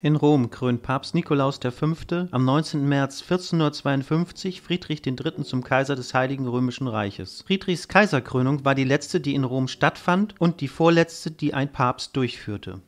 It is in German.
In Rom krönt Papst Nikolaus V. am 19. März 1452 Friedrich III. zum Kaiser des Heiligen Römischen Reiches. Friedrichs Kaiserkrönung war die letzte, die in Rom stattfand und die vorletzte, die ein Papst durchführte